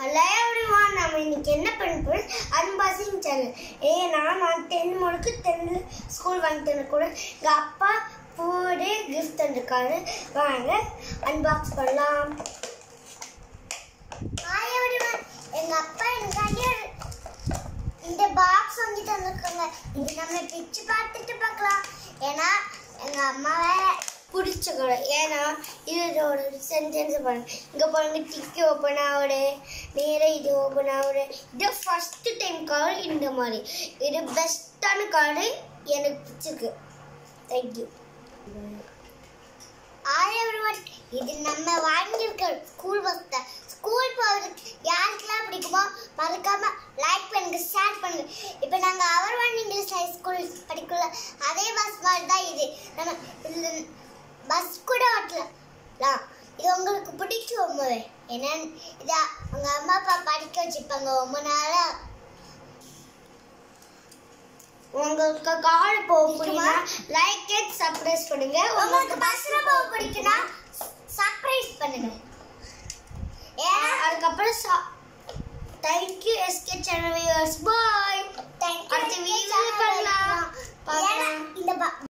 Hello everyone நம்ம இன்னைக்கு என்ன பண்ண அன்பாசிங் சேனல் ஏன்னா நான் டென் மணிக்கு டென் ஸ்கூல் வாங்கிட்டு கூட எங்கள் அப்பா போடு கிஃப்ட் தந்திருக்காரு. வாங்க அன்பாக்ஸ் பண்ணலாம். ஹாய் எவ்ரிவான் எங்கள் அப்பா எனக்காண்டி இந்த பாக்ஸ் வாங்கி தந்துருக்காங்க. இது நம்ம பிச்சு பார்த்துட்டு பார்க்கலாம். ஏன்னா எங்கள் அம்மா வேற பிடிச்ச கடை ஏன்னா இதோட சென்டென்ஸ் பாருங்க இங்கே பாருங்க டிக்கி ஓப்பன் ஆகுது. நேராக இது ஓப்பன் ஆகுது. இது ஃபஸ்ட்டு டைம் கார்டு இந்த மாதிரி. இது பெஸ்ட்டான கார்டு எனக்கு பிடிச்சிருக்கு. தேங்க்யூ ஹாய் இது நம்ம வாங்கியிருக்க ஸ்கூல் பஸ் தான். ஸ்கூல் போகிறதுக்கு யாருக்கெல்லாம் பிடிக்குமோ மறக்காம லைக் பண்ணுங்க ஷேர் பண்ணுங்க. இப்போ நாங்கள் அவர் ஒன் இங்கிலீஷ் ஹை ஸ்கூல் படிக்கல. அதே பஸ் மாதிரி தான் இது. நம்ம பஸ் கூட ஓட்டலாம். இது உங்களுக்கு பிடிக்கும் ரொம்பவே ஏன்னா இதை உங்கள் அம்மா அப்பா படிக்க வச்சுப்பாங்க ரொம்ப நாளாக உங்களுக்கு கால் போக பிடிக்குமா லைக் அண்ட் சர்ப்ரைஸ் பண்ணுங்க. உங்களுக்கு பஸ்ல போக பிடிக்கும்னா சர்ப்ரைஸ் பண்ணுங்க. ஏன்னா அதுக்கப்புறம் thank you SK channel viewers bye